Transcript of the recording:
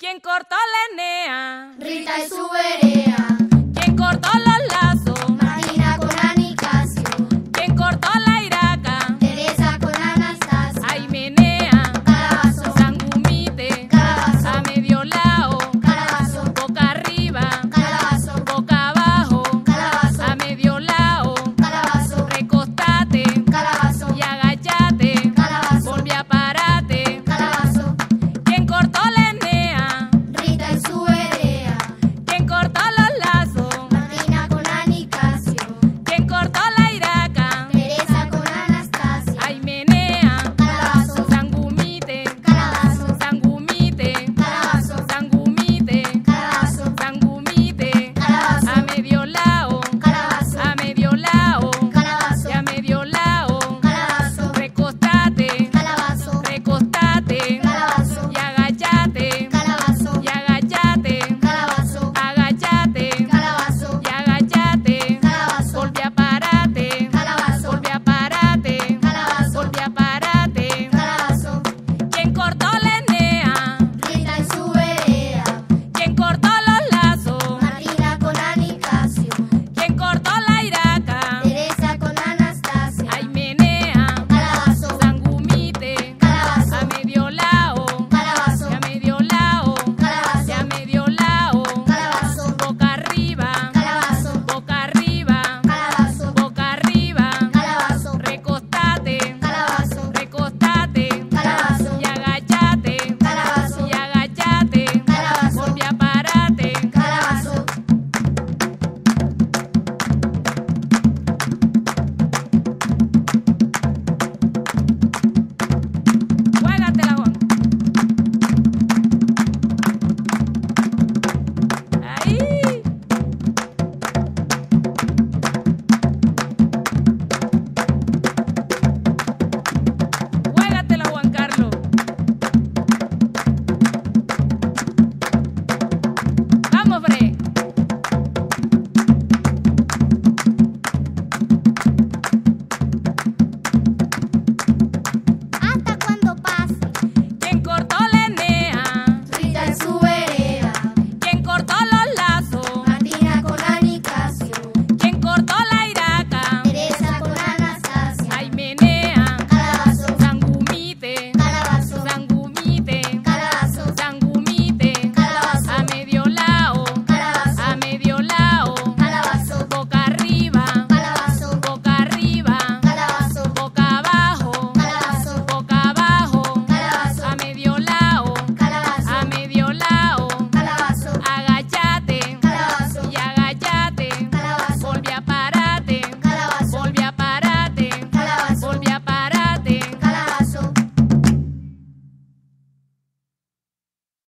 ¿Quién cortó la enea? Rita y su vereda.